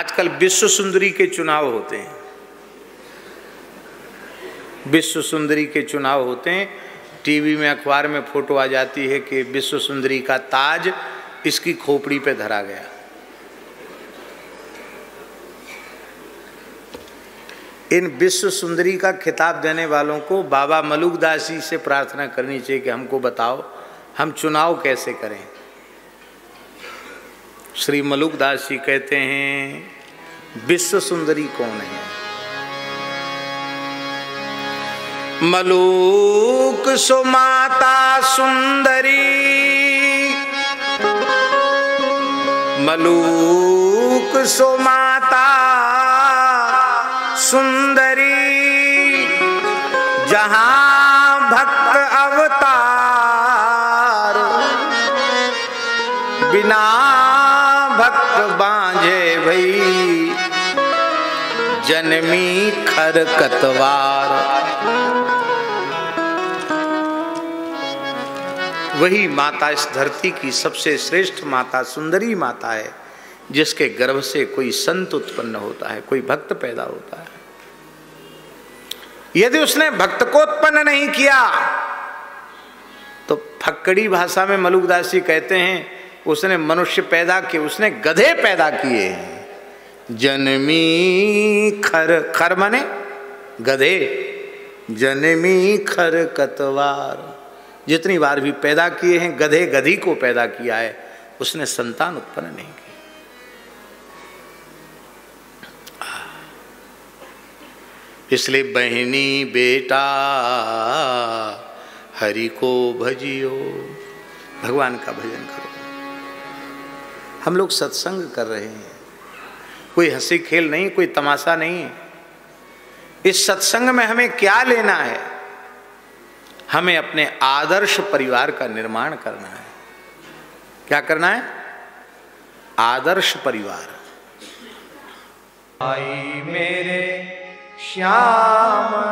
आजकल विश्व सुंदरी के चुनाव होते हैं। विश्व सुंदरी के चुनाव होते हैं। टीवी में, अखबार में फ़ोटो आ जाती है कि विश्व सुंदरी का ताज इसकी खोपड़ी पे धरा गया। इन विश्व सुंदरी का खिताब देने वालों को बाबा मलुकदास जी से प्रार्थना करनी चाहिए कि हमको बताओ, हम चुनाव कैसे करें। श्री मलुकदास जी कहते हैं, विश्व सुंदरी कौन है? मलूक सुमाता सुंदरी। मलूक सुमाता सुंदरी। जहाँ भक्त अवतार, बिना भक्त बांझे भई। जन्मी खरकतवार। वही माता इस धरती की सबसे श्रेष्ठ माता, सुंदरी माता है, जिसके गर्भ से कोई संत उत्पन्न होता है, कोई भक्त पैदा होता है। यदि उसने भक्त को उत्पन्न नहीं किया तो फक्कड़ी भाषा में मलुकदास जी कहते हैं उसने मनुष्य पैदा किए, उसने गधे पैदा किए। जनमी खर खर मने गधे। जनमी खर कतवार। जितनी बार भी पैदा किए हैं, गधे गधी को पैदा किया है, उसने संतान उत्पन्न नहीं की। इसलिए बहनी बेटा, हरि को भजियो, भगवान का भजन करो। हम लोग सत्संग कर रहे हैं। कोई हँसी खेल नहीं, कोई तमाशा नहीं। इस सत्संग में हमें क्या लेना है? हमें अपने आदर्श परिवार का निर्माण करना है। क्या करना है? आदर्श परिवार। आई मेरे श्याम।